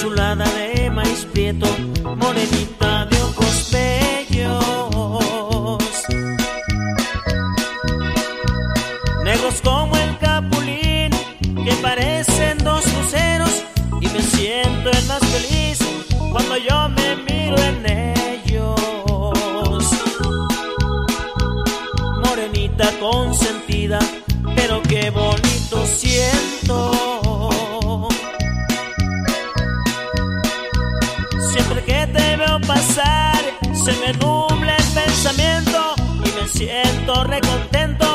chulada de maíz prieto, morenita de ojos bellos, negros como el capulín, que parecen dos luceros, y me siento el más feliz cuando yo me miro en ellos. Morenita consentida, pero qué bonito siento. Se me nubla el pensamiento y me siento recontento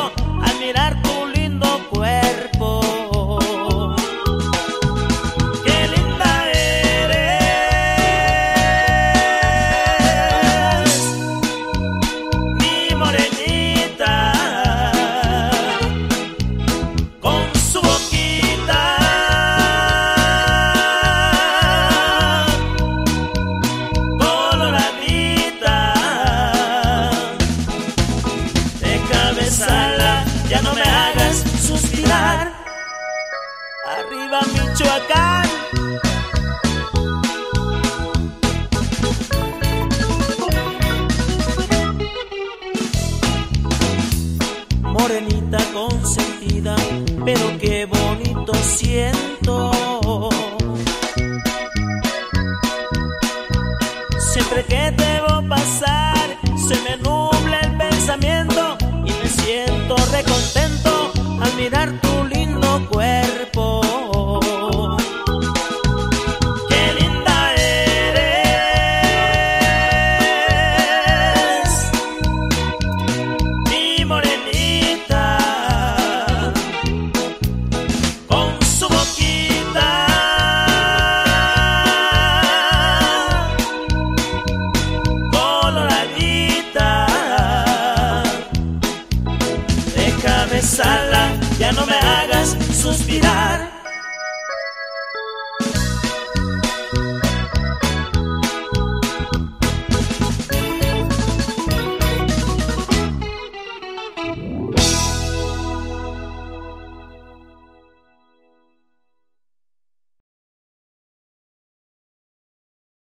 no me hagas suspirar. Arriba Michoacán. Morenita consentida, pero qué bonito siento. Cabezala, ya no me hagas suspirar.